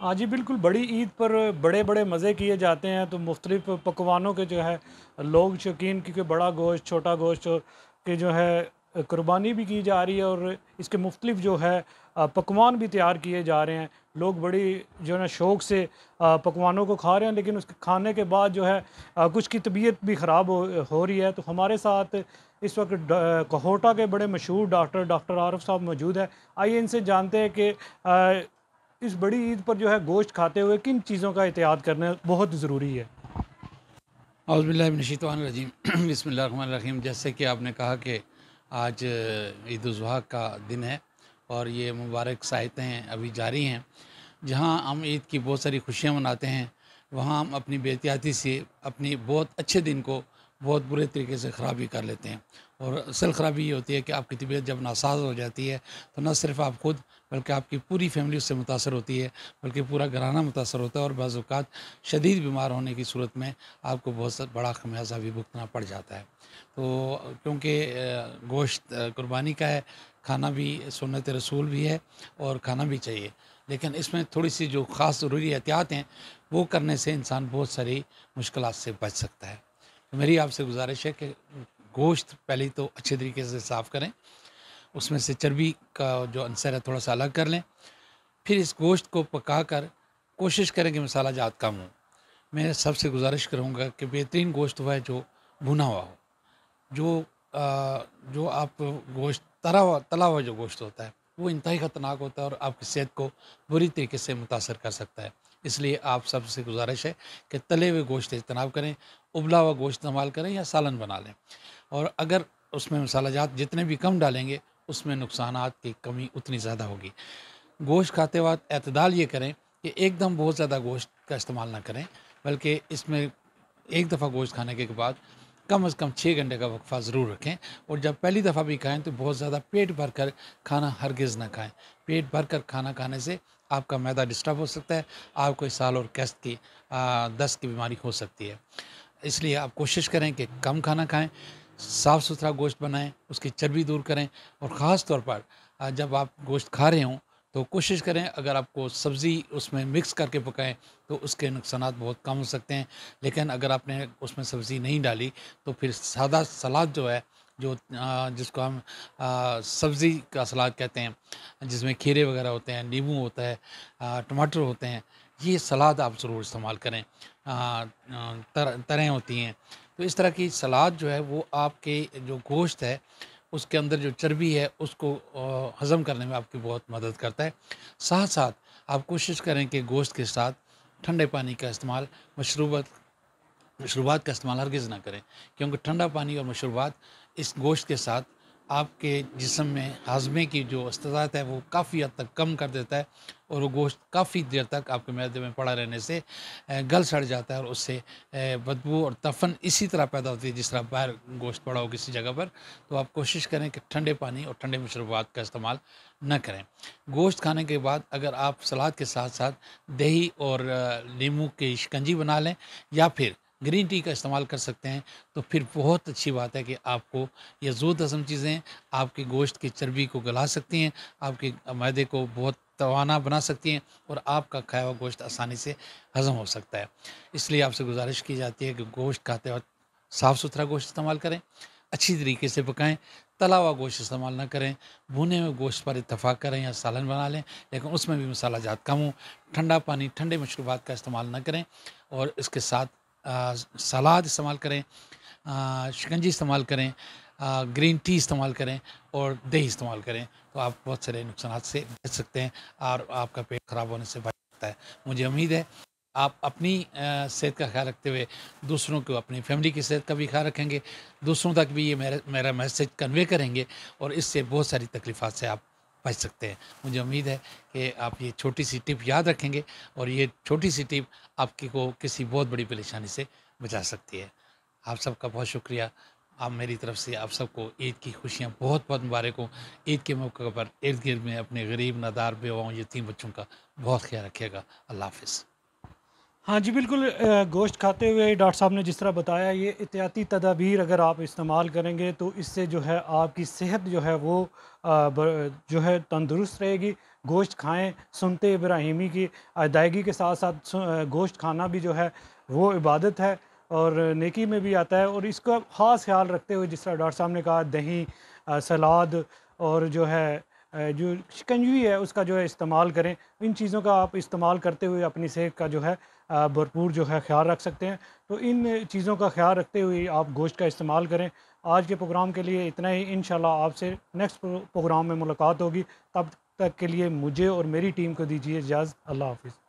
हाँ जी, बिल्कुल बड़ी ईद पर बड़े बड़े मज़े किए जाते हैं तो मुख्तलिफ़ पकवानों के जो है, लोग शौकीन क्योंकि बड़ा गोश्त, छोटा गोश्त के जो है, कुर्बानी भी की जा रही है और इसके मुख्तलिफ़ जो है पकवान भी तैयार किए जा रहे हैं। लोग बड़ी जो है ना, शौक़ से पकवानों को खा रहे हैं, लेकिन उसके खाने के बाद जो है कुछ की तबीयत भी ख़राब हो हो रही है। तो हमारे साथ इस वक्त कहोटा के बड़े मशहूर डॉक्टर डॉक्टर आरफ साहब मौजूद है। आइए इनसे जानते हैं कि इस बड़ी ईद पर जो है गोश्त खाते हुए किन चीज़ों का एहतियात करना बहुत ज़रूरी है? अज़बिल्लाजीम बसमीम जैसे कि आपने कहा कि आज ईद उज़हा का दिन है और ये मुबारक साहितें अभी जारी हैं। जहाँ हम ईद की बहुत सारी खुशियाँ मनाते हैं, वहाँ हम अपनी बेहतियाती से, अपनी बहुत अच्छे दिन को बहुत बुरे तरीके से ख़राबी कर लेते हैं। और असल ख़राबी ये होती है कि आपकी तबीयत जब नासाज हो जाती है तो न सिर्फ़ आप खुद, बल्कि आपकी पूरी फैमिली उससे मुतासर होती है, बल्कि पूरा घराना मुतासर होता है और बाज़ात शदीद बीमार होने की सूरत में आपको बहुत बड़ा खमियाजा भी भुगतना पड़ जाता है। तो क्योंकि गोश्त कुर्बानी का है, खाना भी सुनत रसूल भी है और खाना भी चाहिए। लेकिन इसमें थोड़ी सी जो ख़ास ज़रूरी एहतियात हैं, वो करने से इंसान बहुत सारी मुश्किल से बच सकता है। तो मेरी आपसे गुजारिश है कि गोश्त पहले तो अच्छे तरीके से साफ़ करें। उसमें से चर्बी का जो अंसर है थोड़ा सा अलग कर लें। फिर इस गोश्त को पका कर कोशिश करें कि मसाला जात कम हो। मैं सबसे गुजारिश करूँगा कि बेहतरीन गोश्त हुआ है जो भुना हुआ हो। जो आ, जो आप गोश्त तरा हुआ तला हुआ जो गोश्त होता है वो इंतहाई ख़तरनाक होता है और आपकी सेहत को बुरी तरीके से मुतासर कर सकता है। इसलिए आप सबसे गुजारिश है कि तले हुए गोश्त इज्तनाब करें, उबला हुआ गोश्त इस्तेमाल करें या सालन बना लें। और अगर उसमें मसाला जात जितने भी कम डालेंगे, उसमें नुकसान की कमी उतनी ज़्यादा होगी। गोश्त खाते वक्त अतदाल ये करें कि एकदम बहुत ज़्यादा गोश्त का इस्तेमाल ना करें, बल्कि इसमें एक दफ़ा गोश्त खाने के बाद कम अज़ कम छः घंटे का वक्फा ज़रूर रखें और जब पहली दफ़ा भी खाएँ तो बहुत ज़्यादा पेट भर कर खाना हरगिज़ ना खाएँ। पेट भर कर खाना खाने से आपका मैदा डिस्टर्ब हो सकता है आपको इस साल और कैस्ट की दस्त की बीमारी हो सकती है। इसलिए आप कोशिश करें कि कम खाना खाएँ साफ़ सुथरा गोश्त बनाएँ, उसकी चर्बी दूर करें और ख़ास तौर पर जब आप गोश्त खा रहे हों तो कोशिश करें अगर आपको सब्ज़ी उसमें मिक्स करके पकाएँ तो उसके नुकसान बहुत कम हो सकते हैं। लेकिन अगर आपने उसमें सब्ज़ी नहीं डाली तो फिर सादा सलाद जो है जो जिसको हम सब्ज़ी का सलाद कहते हैं जिसमें खीरे वगैरह होते हैं नींबू होता है टमाटर होते हैं ये सलाद आप ज़रूर इस्तेमाल करें। तर, तरह होती हैं। तो इस तरह की सलाद जो है वो आपके जो गोश्त है उसके अंदर जो चर्बी है उसको हज़म करने में आपकी बहुत मदद करता है। साथ साथ आप कोशिश करें कि गोश्त के साथ ठंडे पानी का इस्तेमाल मशरूबत मशरूबात का इस्तेमाल हरगिज़ ना करें, क्योंकि ठंडा पानी और मशरूबात इस गोश्त के साथ आपके जिसम में, हाजमे की जो इस्तात है, वो काफ़ी हद तक कम कर देता है और वो गोश्त काफ़ी देर तक आपके मैदे में पड़ा रहने से गल सड़ जाता है और उससे बदबू और तफन इसी तरह पैदा होती है जिस तरह बाहर गोश्त पड़ा हो किसी जगह पर। तो आप कोशिश करें कि ठंडे पानी और ठंडे मशरूबात का इस्तेमाल न करें। गोश्त खाने के बाद अगर आप सलाद के साथ साथ दही और नींबू की शिकंजी बना लें या फिर ग्रीन टी का इस्तेमाल कर सकते हैं तो फिर बहुत अच्छी बात है कि आपको यह जोत हज़म चीज़ें आपके गोश्त की चर्बी को गला सकती हैं, आपके मैदे को बहुत तोाना बना सकती हैं और आपका खाया हुआ गोश्त आसानी से हज़म हो सकता है। इसलिए आपसे गुजारिश की जाती है कि गोश्त खाते वक्त साफ़ सुथरा गोश्त इस्तेमाल करें, अच्छी तरीके से पकाएँ, तला हुआ गोश्त इस्तेमाल ना करें, भुने हुए गोश्त पर इतफाक़ करें या सालन बना लें, लेकिन उसमें भी मसाला जात कम हो, ठंडा पानी, ठंडे मशरूबात का इस्तेमाल ना करें और इसके साथ सलाद इस्तेमाल करें शिकंजी इस्तेमाल करें ग्रीन टी इस्तेमाल करें और दही इस्तेमाल करें तो आप बहुत सारे नुकसान से बच सकते हैं और आपका पेट ख़राब होने से बच सकता है। मुझे उम्मीद है आप अपनी सेहत का ख्याल रखते हुए दूसरों को अपनी फैमिली की सेहत का भी ख्याल रखेंगे, दूसरों तक भी ये मेरा मेरा मैसेज कन्वे करेंगे और इससे बहुत सारी तकलीफ़ात से आप बच सकते हैं। मुझे उम्मीद है कि आप ये छोटी सी टिप याद रखेंगे और ये छोटी सी टिप आपकी को किसी बहुत बड़ी परेशानी से बचा सकती है। आप सबका बहुत शुक्रिया। आप मेरी तरफ़ से आप सबको ईद की खुशियाँ बहुत बहुत मुबारक हो। ईद के मौके पर इर्द गिर्द में अपने गरीब, नदार, बेवाओं, यतीम बच्चों का बहुत ख्याल रखिएगा। अल्लाह हाफिज़। हाँ जी, बिल्कुल गोश्त खाते हुए डॉक्टर साहब ने जिस तरह बताया, ये एहतियाती तदाबीर अगर आप इस्तेमाल करेंगे तो इससे जो है आपकी सेहत जो है वो जो है तंदुरुस्त रहेगी। गोश्त खाएँ, सुनते इब्राहिमी की अदायगी के साथ साथ गोश्त खाना भी जो है वो इबादत है और नेकी में भी आता है। और इसका ख़ास ख्याल रखते हुए जिस तरह डॉक्टर साहब ने कहा, दही सलाद और जो है जो शिकंजवी है, उसका जो है इस्तेमाल करें। इन चीज़ों का आप इस्तेमाल करते हुए अपनी सेहत का जो है भरपूर जो है ख्याल रख सकते हैं। तो इन चीज़ों का ख्याल रखते हुए आप गोश्त का इस्तेमाल करें। आज के प्रोग्राम के लिए इतना ही। इन आपसे नेक्स्ट प्रोग्राम में मुलाकात होगी। तब तक के लिए मुझे और मेरी टीम को दीजिए इजाज़त अल्लाह हाफिज़।